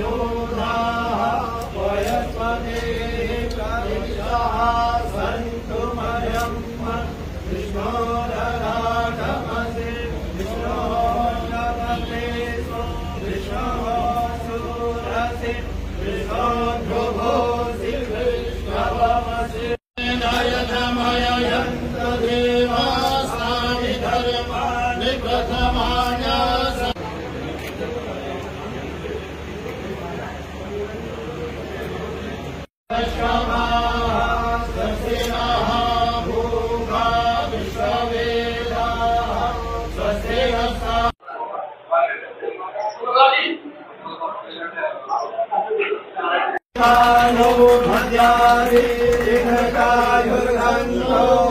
योः वयस्पते करिषा सन्तुमयं कृष्णो धरा गमसि कृष्णो ज कृष्ण शोरसि कृष्णोभोषि कृष्णभवसि नय Hello, Hadiari, in her time, her hand, no.